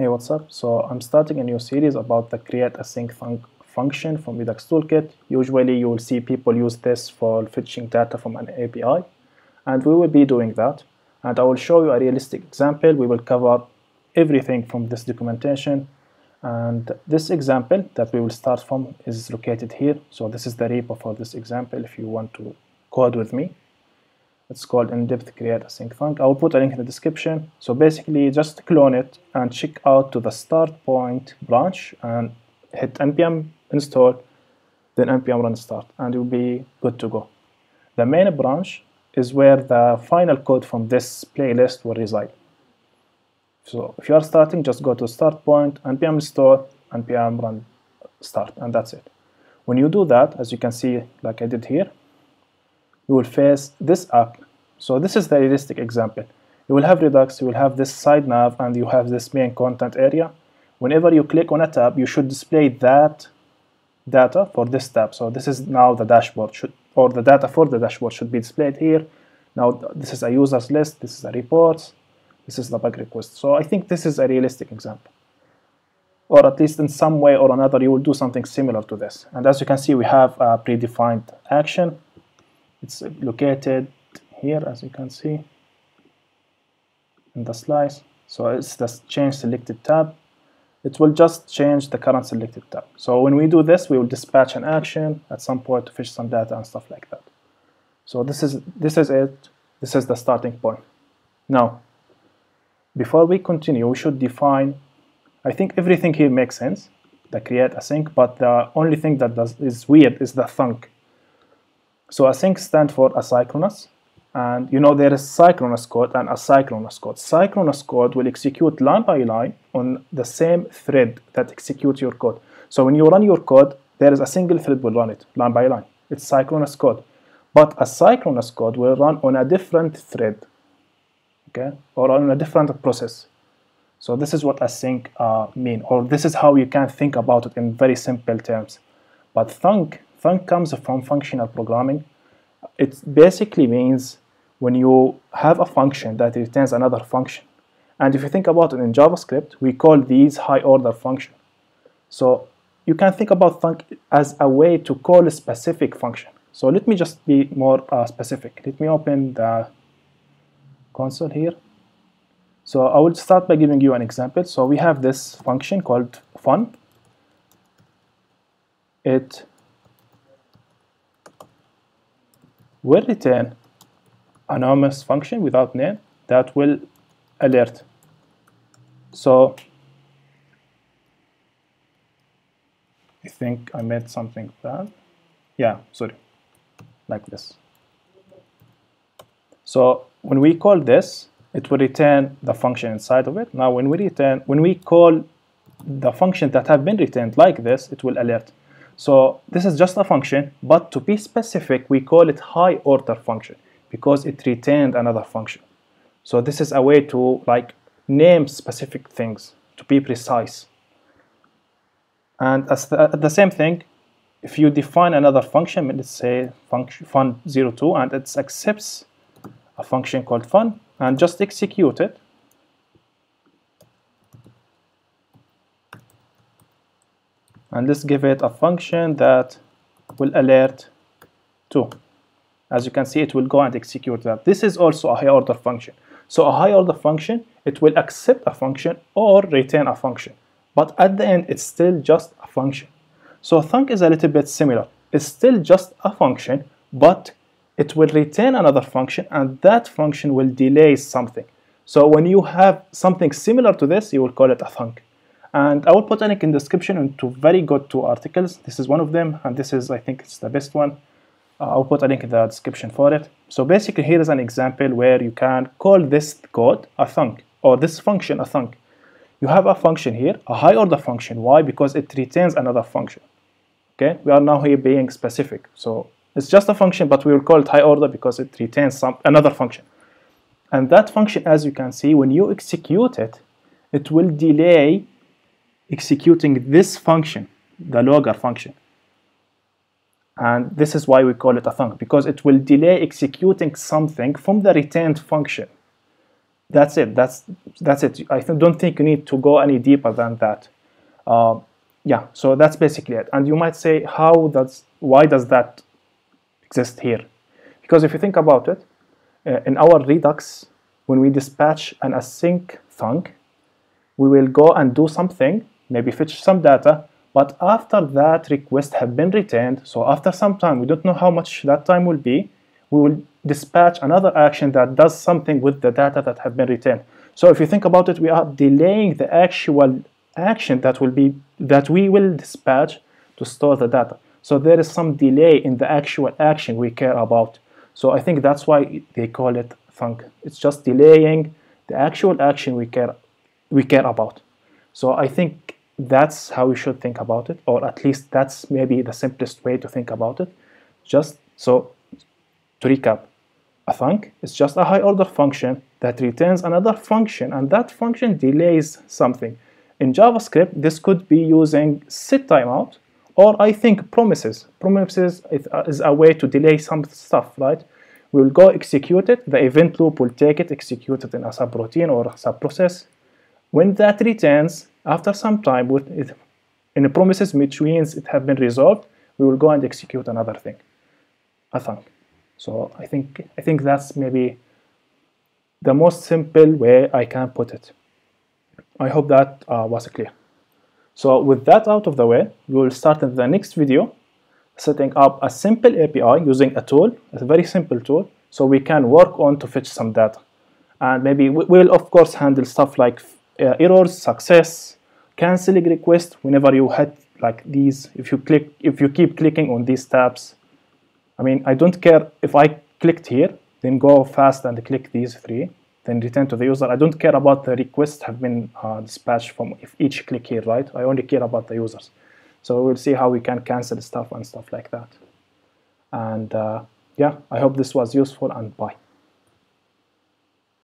Hey, what's up? So I'm starting a new series about the create thunk function from Redux Toolkit. Usually you will see people use this for fetching data from an API, and we will be doing that. And I will show you a realistic example. We will cover everything from this documentation. And this example that we will start from is located here. So this is the repo for this example if you want to code with me. It's called in-depth create async thunk. I will put a link in the description. So basically just clone it and check out to the start point branch and hit npm install, then npm run start, and you'll be good to go. The main branch is where the final code from this playlist will reside. So if you are starting, just go to start point, npm install, npm run start, and that's it. When you do that, as you can see, like I did here, you will face this app. So this is the realistic example. You will have Redux, you will have this side nav, and you have this main content area. Whenever you click on a tab, you should display that data for this tab. So this is now the dashboard, should, or the data for the dashboard should be displayed here. Now this is a users list, this is a report, this is the bug request. So I think this is a realistic example. Or at least in some way or another, you will do something similar to this. And as you can see, we have a predefined action it's located here as you can see in the slice. So it's the change selected tab. It will just change the current selected tab. So when we do this we will dispatch an action at some point to fetch some data and stuff like that. So this is this is it. This is the starting point. Now before we continue we should define I think everything here makes sense the create async but the only thing that does is weird is the thunk so async stands for asynchronous, and you know there is synchronous code and asynchronous code. Synchronous code will execute line by line on the same thread that executes your code. So when you run your code, there is a single thread will run it line by line. It's synchronous code. But asynchronous code will run on a different thread, okay, or on a different process. So this is what async uh, mean, or this is how you can think about it in very simple terms. But thunk Thunk comes from functional programming. It basically means when you have a function that returns another function. And if you think about it in JavaScript, we call these high order function. So you can think about thunk as a way to call a specific function. So let me just be more uh, specific. Let me open the console here. So I will start by giving you an example. So we have this function called fun. It will return anonymous function without name that will alert. So I think I made something bad. Yeah, sorry, like this. So when we call this, it will return the function inside of it. Now when we return, when we call the function that have been returned like this, it will alert. So this is just a function, but to be specific, we call it high order function because it retained another function. So this is a way to like name specific things to be precise. And as the, the same thing, if you define another function, let's say function fun02, and it accepts a function called fun, and just execute it, and let's give it a function that will alert to. As you can see it will go and execute that. This is also a high order function. So a high order function it will accept a function or return a function. But at the end it's still just a function. So thunk is a little bit similar. It's still just a function but it will return another function and that function will delay something. So when you have something similar to this you will call it a thunk and I will put a link in the description into very good two articles. This is one of them, and this is, I think, it's the best one. Uh, I'll put a link in the description for it. So basically, here is an example where you can call this code a thunk, or this function a thunk. You have a function here, a high order function. Why? Because it retains another function. Okay, we are now here being specific. So it's just a function, but we will call it high order because it retains some another function. And that function, as you can see, when you execute it, it will delay executing this function, the logger function. And this is why we call it a thunk, because it will delay executing something from the returned function. that's it. That's that's it. I don't think you need to go any deeper than that. Uh, yeah, so that's basically it. And you might say, how does why does that exist here? Because if you think about it, uh, in our Redux, when we dispatch an async thunk, we will go and do something, maybe fetch some data, but after that request have been retained, so after some time, we don't know how much that time will be, we will dispatch another action that does something with the data that have been retained. So if you think about it, we are delaying the actual action that will be that we will dispatch to store the data. So there is some delay in the actual action we care about. So I think that's why they call it thunk. It's just delaying the actual action we care we care about. So I think that's how we should think about it, or at least that's maybe the simplest way to think about it. Just so to recap, a thunk is just a high order function that returns another function and that function delays something. In JavaScript, this could be using set timeout or I think promises. Promises uh, is a way to delay some stuff, right? We will go execute it, the event loop will take it, execute it in a subroutine or a subprocess. When that returns, after some time, with it, in promises which means it have been resolved, we will go and execute another thing, a thunk. So I think I think that's maybe the most simple way I can put it. I hope that uh, was clear. So with that out of the way, we will start in the next video setting up a simple API using a tool, a very simple tool, so we can work on to fetch some data. And maybe we'll of course handle stuff like uh, errors, success, canceling request whenever you hit like these, if you click, if you keep clicking on these tabs, I mean, I don't care if I clicked here, then go fast and click these three, then return to the user. I don't care about the requests have been uh, dispatched from if each click here, right? I only care about the users. So we'll see how we can cancel stuff and stuff like that. And uh, yeah, I hope this was useful and bye.